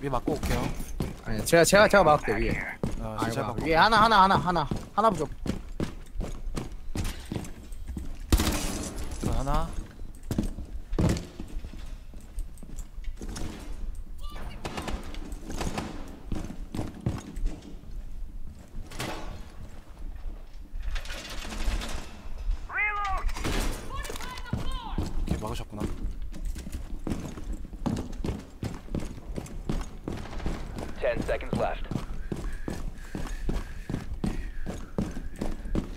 위에 맞고 올게요. 아니 제가 제가 제가 막을게 위에 아, 제가 맞고. 위에 하나 하나 하나 하나 하나 부족 그 하나. 10 seconds left.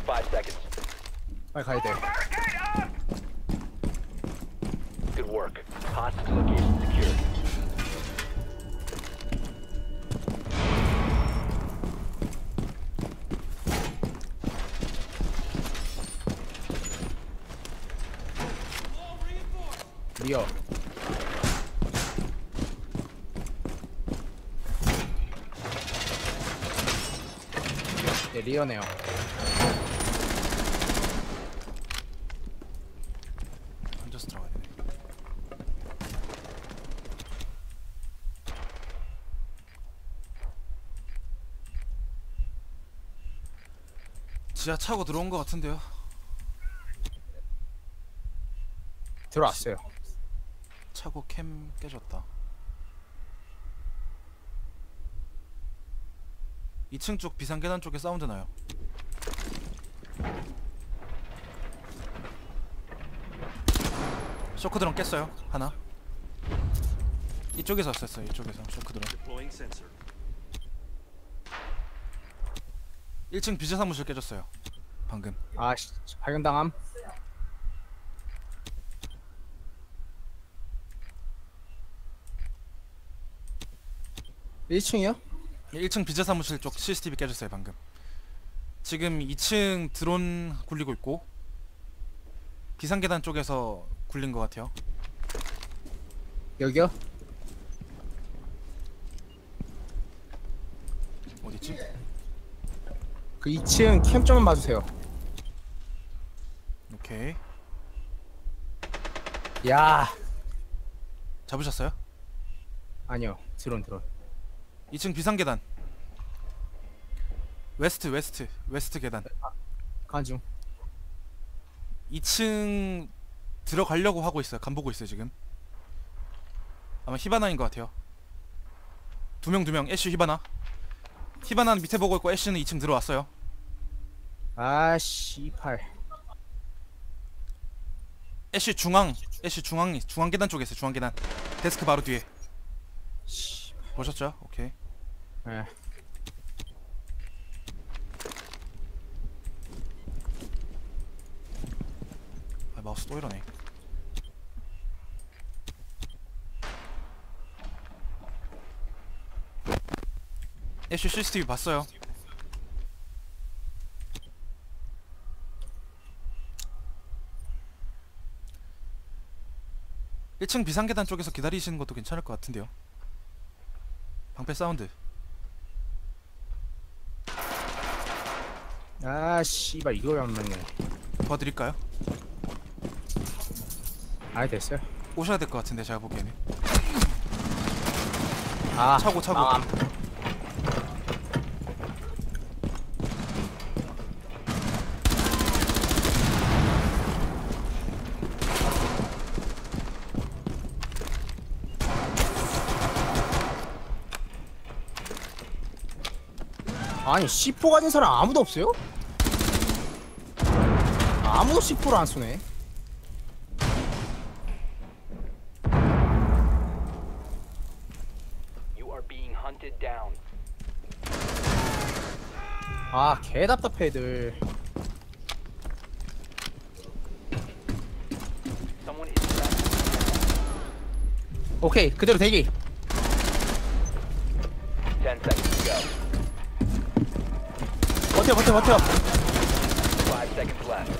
Five seconds. Like right there. Good work. Hostage location secured. Leo. 네 리어네요 혼자서 들어가야 되네. 지하 차고 들어온 것 같은데요. 들어왔어요 차고 cam 깨졌다. 2층 쪽 비상계단 쪽에 사운드 나요. 쇼크 드론 깼어요. 하나. 이쪽에서 썼어요. 이쪽에서 쇼크 드론. 1층 비제 사무실 깨졌어요. 방금. 아씨 발견당함 일층이요 1층 비제 사무실 쪽 CCTV 깨졌어요 방금. 지금 2층 드론 굴리고 있고 비상계단 쪽에서 굴린 것 같아요. 여기요? 어디지? 그 2층 cam 좀만 봐주세요. 오케이. 야. 잡으셨어요? 아니요. 드론 드론. 2층 비상계단 west west west 계단. 간중. 2층 들어가려고 하고 있어요. 간 보고 있어요 지금. 아마 히바나인 것 같아요. 두 명 두명. 애쉬 히바나. 히바나는 밑에 보고 있고 애쉬는 2층 들어왔어요. 아 씨팔. 애쉬 중앙 애쉬 중앙 중앙 계단 쪽에 있어요 중앙 계단. 데스크 바로 뒤에. 씨 보셨죠? 오케이. 예. 아 마우스 또 이러네. 애쉬 CCTV 봤어요. 일층 비상계단 쪽에서 기다리시는 것도 괜찮을 것 같은데요. 방패 사운드. 아 씨발 이걸 안 맞네 도와드릴까요? 아이 됐어요 오셔야 될 것 같은데 제가 보기에는 아 차고 차고 망함. 아니 C4 가진 사람 아무도 없어요? 아무도 C4를 안 쏘네 hunted down. 아 개 답답해 Someone is trapped. 오케이 그대로 대기 Ten seconds to go. 버텨 버텨 버텨 Five seconds left.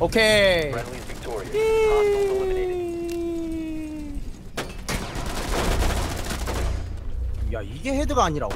오케이 Friendly is victorious. Hostiles eliminated. 야 이게 헤드가 아니라고?